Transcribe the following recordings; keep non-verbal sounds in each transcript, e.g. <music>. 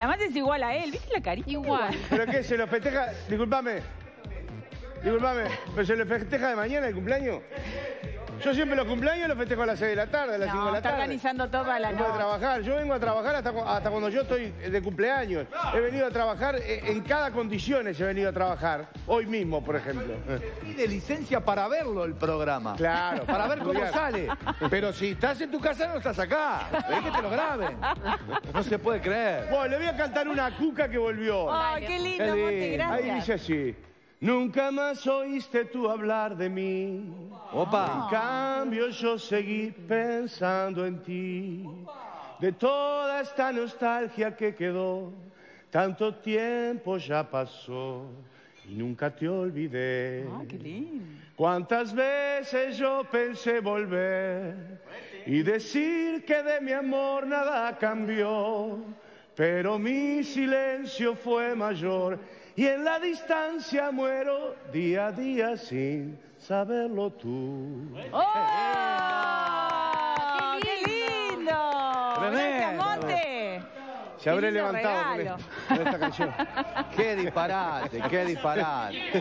Además es igual a él, ¿viste la carita? Igual. ¿Pero qué? ¿Se lo festeja? Disculpame. Disculpame. ¿Pero se lo festeja de mañana el cumpleaños? Yo siempre los cumpleaños los festejo a las 6 de la tarde, a las 5 de la está tarde. organizando toda la Vengo a noche. trabajar. Yo vengo a trabajar hasta, cu- hasta cuando yo estoy de cumpleaños. He venido a trabajar eh, en cada condición he venido a trabajar. Hoy mismo, por ejemplo. Pide licencia para verlo el programa. Claro. Para ver cómo sale. Pero si estás en tu casa, no estás acá. Es que te lo graben. No se puede creer. Bueno, le voy a cantar una cuca que volvió. Ay, qué lindo, Monte, lindo. Ahí gracias. dice así. Nunca más oíste tú hablar de mí. Opa. En cambio yo seguí pensando en ti. De toda esta nostalgia que quedó, tanto tiempo ya pasó y nunca te olvidé. Ay, qué lindo. Cuántas veces yo pensé volver y decir que de mi amor nada cambió, pero mi silencio fue mayor y en la distancia muero día a día sin saberlo tú. ¡Oh! ¡Qué lindo! Gracias, Tremendo. Monte. Se habré Qué lindo levantado con, esta- con esta canción. <laughs> Qué disparate, qué disparate. <laughs>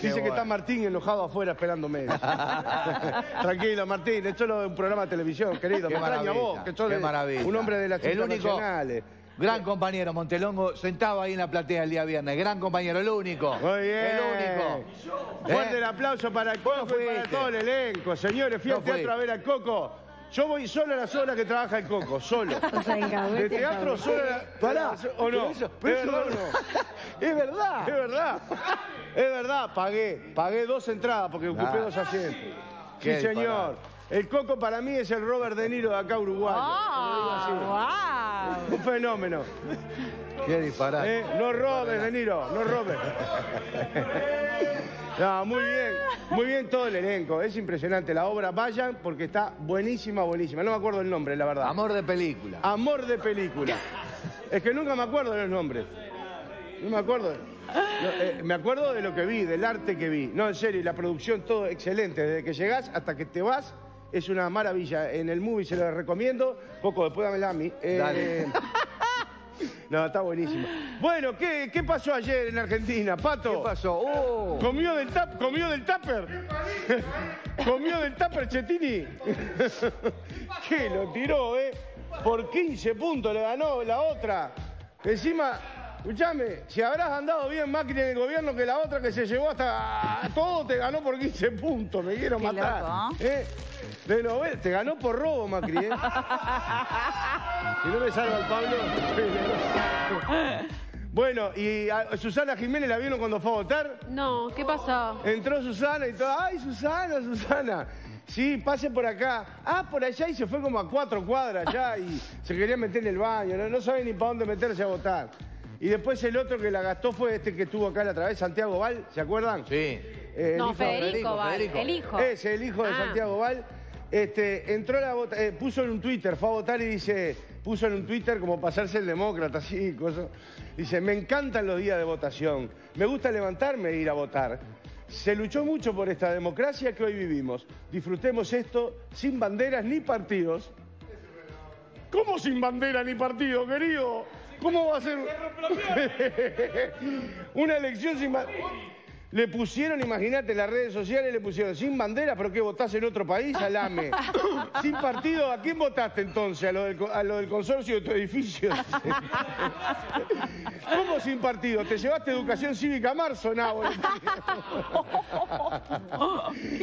Dice que bueno. está Martín enojado afuera esperándome. <laughs> Tranquilo, Martín, esto es un programa de televisión, querido. Qué Me maravilla, vos, que sos qué de- maravilla. un hombre de las El único internacionales. Gran compañero, Montelongo, sentado ahí en la platea el día viernes. Gran compañero, el único. Muy bien. El único. Fuerte ¿Eh? el aplauso para el Coco y para todo el elenco. Señores, fui No al teatro fuiste. a ver al Coco. Yo voy solo a las horas que trabaja el Coco, solo. <laughs> De teatro solo a la... Pará. ¿O no? Pero eso- ¿Es pero verdad no? <laughs> Es verdad. Es verdad. Es verdad, pagué. Pagué dos entradas porque ocupé Ah. dos asientos. Sí, señor. El Coco para mí es el Robert De Niro de acá, Uruguay. ¡Ah! Fenómeno. Qué disparate. Eh, No robes, De Niro, no robes. No, muy bien, muy bien todo el elenco. Es impresionante la obra. Vayan porque está buenísima, buenísima. No me acuerdo el nombre, la verdad. Amor de película. Amor de película. Es que nunca me acuerdo de los nombres. No me acuerdo. No, eh, me acuerdo de lo que vi, del arte que vi. No, en serio, la producción, todo excelente. Desde que llegás hasta que te vas, es una maravilla. En el movie se lo recomiendo. Coco, después dámela a mí. Eh, Dale. <laughs> No, está buenísimo. Bueno, ¿qué, qué pasó ayer en Argentina, Pato? ¿Qué pasó? Oh. ¿Comió del, tap, comió del tupper? <laughs> ¿Comió del tupper, Chetini? <laughs> ¿Qué? Lo tiró, ¿eh? Por 15 puntos le ganó la otra. Encima, escúchame, si habrás andado bien Macri en el gobierno que la otra que se llevó hasta todo te ganó por 15 puntos. Me quiero Qué matar. loco, ¿eh? De novela, te ganó por robo, Macri, ¿eh? <laughs> Si no me salva el Pablo. Bueno, y a Susana Jiménez la vieron cuando fue a votar. No, ¿qué pasó? Entró Susana y todo. ¡Ay, Susana, Susana! Sí, pase por acá. Ah, por allá y se fue como a cuatro cuadras ya y se quería meter en el baño. No, no sabe ni para dónde meterse a votar. Y después el otro que la gastó fue este que estuvo acá la otra vez, Santiago Val, ¿se acuerdan? Sí. Eh, No, Federico, Val, Federico. el hijo. Ese, el hijo de Ah. Santiago Val. Este, entró a la vota- eh, puso en un Twitter, fue a votar y dice, puso en un Twitter como pasarse el demócrata, así, cosas. Dice, me encantan los días de votación, me gusta levantarme e ir a votar. Se luchó mucho por esta democracia que hoy vivimos. Disfrutemos esto sin banderas ni partidos. ¿Cómo sin bandera ni partido, querido? ¿Cómo va a ser <laughs> una elección sin bandera? Le pusieron, imagínate, las redes sociales le pusieron sin bandera, pero que votás en otro país, alame. <laughs> sin partido, ¿a quién votaste entonces? ¿A lo del, co- a lo del consorcio de tu edificio? <laughs> ¿Cómo sin partido? ¿Te llevaste educación cívica a marzo, no?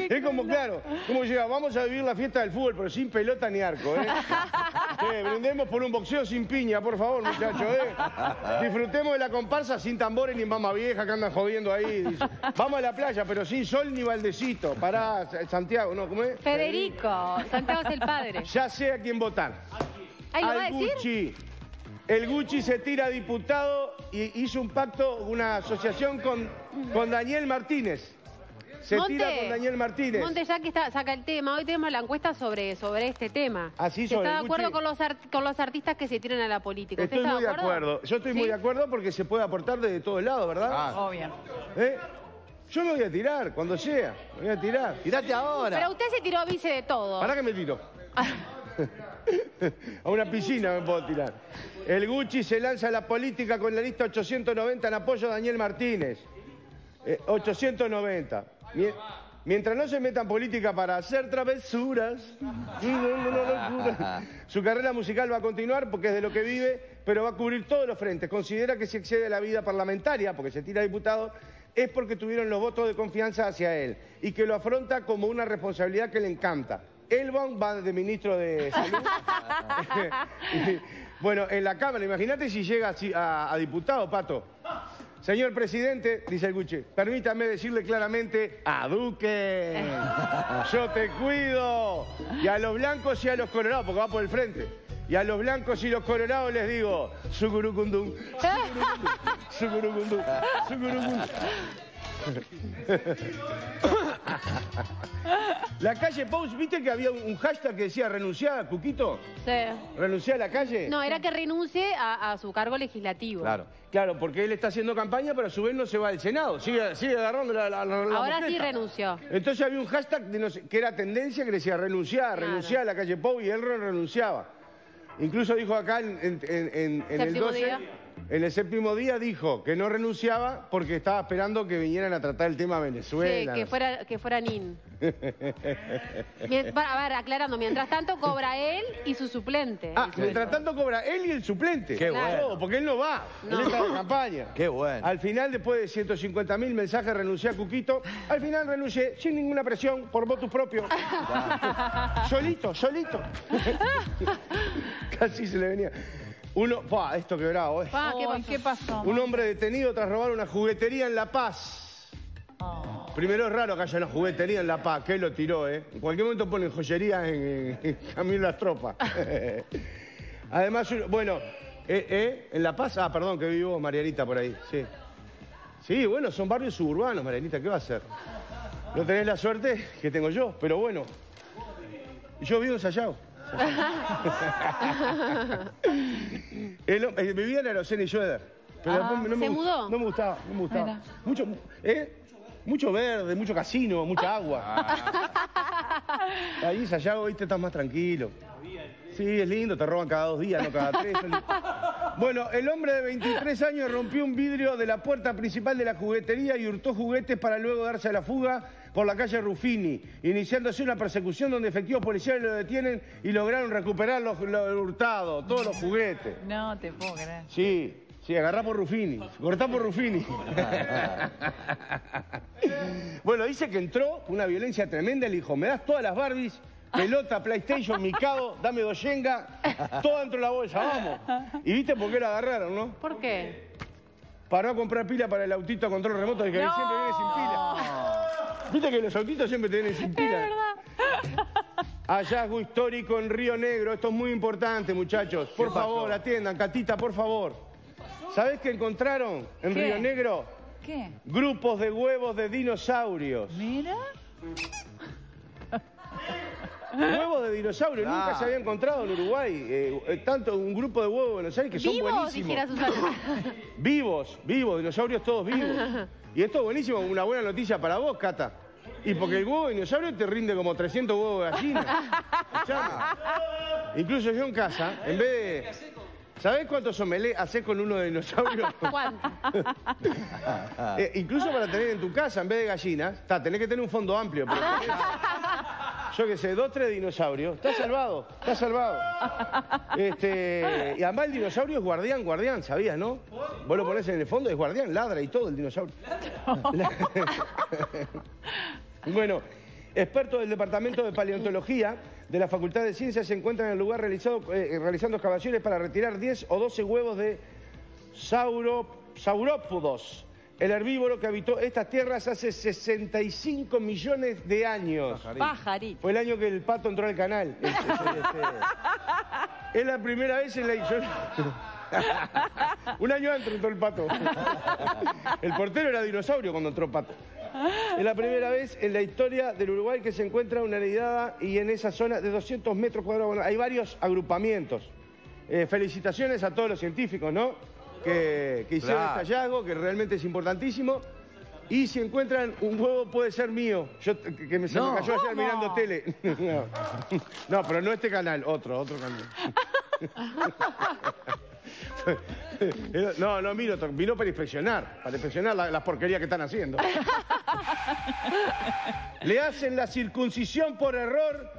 es como, claro, como llega, vamos a vivir la fiesta del fútbol, pero sin pelota ni arco, ¿eh? <laughs> Eh, brindemos por un boxeo sin piña, por favor, muchachos, ¿eh? Disfrutemos de la comparsa sin tambores ni mamá vieja que andan jodiendo ahí. Dice, Vamos a la playa, pero sin sol ni baldecito. Pará, Santiago, ¿no? ¿Cómo es? Federico, Santiago es el padre. Ya sé a quién votar. Ahí lo va a Al decir. Gucci. El Gucci se tira diputado y hizo un pacto, una asociación con, con Daniel Martínez. Se tira con Daniel Martínez. Monte, ya que está, saca el tema, hoy tenemos la encuesta sobre, sobre este tema. Así sobre ¿Está de acuerdo con los, art- con los artistas que se tiran a la política? ¿Usted Estoy está muy de acuerdo. Yo estoy muy de acuerdo porque se puede aportar desde todos lados, ¿verdad? Ah, Obvio. ¿Eh? Yo me voy a tirar, cuando sea. Me voy a tirar. tirate ahora. Pero usted se tiró vice de todo. ¿Para qué me tiro? <laughs> A una piscina me puedo tirar. El Gucci se lanza a la política con la lista 890 en apoyo a Daniel Martínez. Eh, 890. Mie- Mientras no se meta en política para hacer travesuras, <laughs> su carrera musical va a continuar porque es de lo que vive, pero va a cubrir todos los frentes. Considera que si excede a la vida parlamentaria, porque se tira diputado, es porque tuvieron los votos de confianza hacia él y que lo afronta como una responsabilidad que le encanta. Elbon va de ministro de <laughs> Salud. Y, <laughs> bueno, en la Cámara, imagínate si llega a, a diputado, Pato. Señor presidente, dice el Gucci, permítame decirle claramente a Duque, <laughs> yo te cuido. Y a los blancos y a los colorados, porque va por el frente. Y a los blancos y los colorados les digo, sucurucundum, sucurucundum, sucurucundum. La calle Post, ¿viste que había un hashtag que decía renunciar, Cuquito? Sí. ¿Renunciar a la calle? No, era que renuncie a, a su cargo legislativo. Claro. Claro, porque él está haciendo campaña, pero a su vez no se va al Senado. Sigue, sigue agarrando la, la, la- la Ahora sí renunció. Entonces había un hashtag de no sé- que era tendencia que decía renunciar, Claro. renunciar a la calle Pou y él renunciaba. Incluso dijo acá en, en- en- en- en el Séptimo 12, día. en el séptimo día dijo que no renunciaba porque estaba esperando que vinieran a tratar el tema Sí, Venezuela. que fuera, que fuera NIN. <laughs> A ver, aclarando, mientras tanto cobra él y su suplente. Ah, mientras tanto cobra él y el suplente. Qué bueno. Porque él no va, No. él está de campaña. <laughs> Qué bueno. Al final, después de 150 mil mensajes, renuncié a Cuquito. Al final renuncié sin ninguna presión, por voto propio. <laughs> solito, solito. <laughs> Casi se le venía. Uno, pa, esto quebrado, eh. Pa, ¿qué pasó? ¿Qué pasó? Un hombre detenido tras robar una juguetería en La Paz. Primero es raro que haya una juguetería en La Paz, que lo tiró, ¿eh? En cualquier momento ponen joyería en, en, en Camino Las Tropas. <laughs> Además, bueno, eh, eh, en La Paz, ah, perdón, que vivo Marianita por ahí, sí. Sí, bueno, son barrios suburbanos, Marianita, ¿qué va a hacer? No tenés la suerte que tengo yo, pero bueno. Yo vivo en Sayago. El vivía en Arocena y Schroeder. Pero Ah, después no me ¿se mudó? No me gustaba, no me gustaba. Mira. Mucho, ¿eh? Mucho verde, mucho casino, mucha agua. Ahí en Sayago, viste, estás más tranquilo. Sí, es lindo, te roban cada dos días, no cada tres. Bueno, el hombre de 23 años rompió un vidrio de la puerta principal de la juguetería y hurtó juguetes para luego darse a la fuga por la calle Ruffini, iniciándose una persecución donde efectivos policiales lo detienen y lograron recuperar los, los hurtados, todos los juguetes. No te puedo creer. Sí, sí, agarrá por Ruffini, cortá por Ruffini. <laughs> bueno, dice que entró una violencia tremenda, le dijo, me das todas las Barbies, pelota, PlayStation, Mikado, dame dos Shenga, todo dentro de la bolsa, vamos. Y viste por qué lo agarraron, ¿no? ¿Por qué? Para no comprar pila para el autito a control remoto, que No. siempre viene sin pila. Viste que los autitos siempre te vienen sin pila. Hallazgo histórico en Río Negro. Esto es muy importante, muchachos. Por favor, atiendan. Catita, por favor. ¿Sabés qué encontraron en ¿Qué? Río Negro? ¿Qué? Grupos de huevos de dinosaurios. Mira. Huevos de dinosaurios. Nunca Ah. se había encontrado en Uruguay. eh, eh, tanto un grupo de huevos de Buenos Aires que son ¿Vivos? buenísimos. Dijera Susana. <laughs> Vivos, vivos, dinosaurios todos vivos. <laughs> Y esto es buenísimo, una buena noticia para vos, Cata. Y porque el huevo de dinosaurio te rinde como 300 huevos de gallina. Escuchame. Incluso yo en casa, en vez de... ¿Sabés cuántos omelés haces con uno de dinosaurio? ¿Cuánto? <laughs> Eh, incluso para tener en tu casa, en vez de gallinas, ta, tenés que tener un fondo amplio. pero tenés, <laughs> yo qué sé, dos, tres dinosaurios. Estás salvado, estás salvado. Este, y además el dinosaurio es guardián, guardián, ¿sabías, no? Vos lo ponés en el fondo, es guardián, ladra y todo el dinosaurio. <laughs> bueno, expertos del Departamento de Paleontología de la Facultad de Ciencias se encuentran en el lugar realizado, eh, realizando excavaciones para retirar 10 o 12 huevos de sauro, saurópodos, el herbívoro que habitó estas tierras hace 65 millones de años. Pajarito. Fue el año que el pato entró al canal. <laughs> Este, este, Es la primera vez en la yo- Un año antes entró el pato. El portero era dinosaurio cuando entró pato. Es la primera vez en la historia del Uruguay que se encuentra una nidada y en esa zona de 200 metros cuadrados. Bueno, hay varios agrupamientos. Eh, felicitaciones a todos los científicos, ¿no? Que, que hicieron Claro. este hallazgo, que realmente es importantísimo. Y si encuentran un huevo puede ser mío. Yo, que que me, se No. me cayó ayer ¿Cómo? mirando tele. <laughs> No. No, pero no este canal, otro, otro canal. <laughs> No, no miro, vino para inspeccionar, para inspeccionar la- las porquerías que están haciendo. Le hacen la circuncisión por error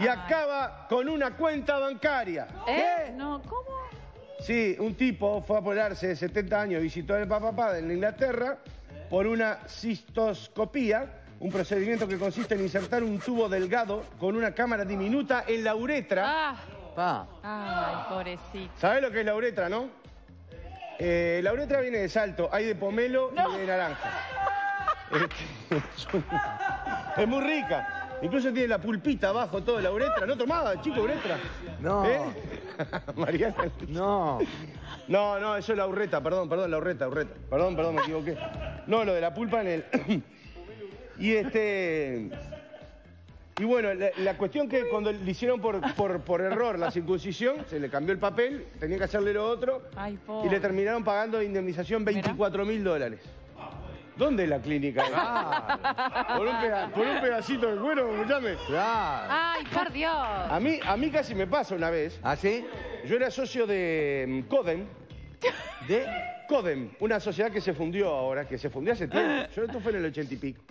y acaba con una cuenta bancaria. ¿Eh? No, ¿cómo? Sí, un tipo fue a operarse de 70 años, visitó al papá en Inglaterra por una cistoscopía, un procedimiento que consiste en insertar un tubo delgado con una cámara diminuta en la uretra. Ah, Pa. Ay, pobrecito. ¿Sabés lo que es la uretra, no? Eh, la uretra viene de salto, hay de pomelo y de naranja. <laughs> Este, <laughs> es muy rica. Incluso tiene la pulpita abajo, toda la uretra. ¿No tomaba, chico, uretra? No. ¿Eh? <laughs> Mariana. No. No, no, eso es la urreta, perdón, perdón, la urreta, urreta. Perdón, perdón, me equivoqué. No, lo de la pulpa en el. <coughs> y este. Y bueno, la, la cuestión que cuando le hicieron por, por, por error la circuncisión, se le cambió el papel, tenía que hacerle lo otro, Ay, y le terminaron pagando de indemnización 24 mil dólares. ¿Dónde es la clínica? <laughs> Claro. Por un, peda- por un pedacito de cuero, escuchame. Claro. ay, por Dios. A mí, a mí casi me pasa una vez. ¿Ah, sí? Yo era socio de mm, Codem, ¿De? Codem, una sociedad que se fundió ahora, que se fundió hace tiempo. Yo esto fue en el ochenta y pico.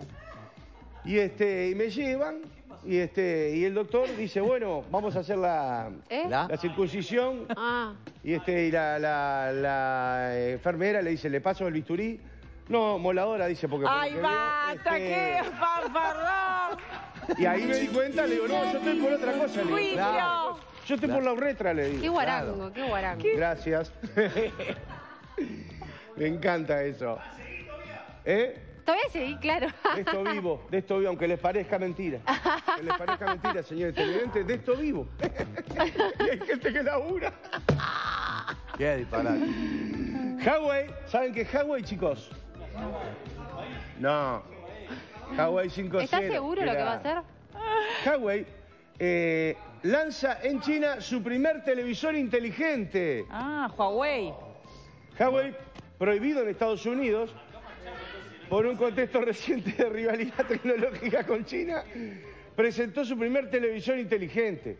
Y este, y me llevan, y este, y el doctor dice, bueno, vamos a hacer la, ¿Eh? ¿La? la circuncisión. Ah, Y este, y la, la- la enfermera le dice, le paso el bisturí. No, moladora, dice, porque. Ay, que veo, basta, este, qué farfarrón. <laughs> Y ahí me di cuenta, le digo, no, yo estoy por otra cosa. Le digo, Juicio. "Claro, yo estoy por la uretra, le qué digo. guarango, qué guarango. Gracias. <laughs> me encanta eso. ¿Eh? Todavía seguí, claro. De esto vivo, de esto vivo, aunque les parezca mentira. Que les parezca mentira, señores televidentes, de esto vivo. <laughs> y hay gente que labura. Qué disparate. Huawei, ¿saben qué es Huawei, chicos? No. Huawei 5 ¿Estás seguro lo que va a hacer? Huawei eh, lanza en China su primer televisor inteligente. Ah, Huawei. Huawei, prohibido en Estados Unidos por un contexto <laughs> reciente de rivalidad tecnológica con China, presentó su primer televisor inteligente.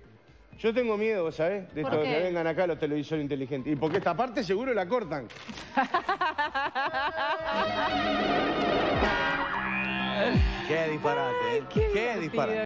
Yo tengo miedo, ¿sabes? De ¿Por esto de que vengan acá los televisores inteligentes. Y porque esta parte seguro la cortan. <laughs> Qué disparate. ¿eh? Qué Qué disparate.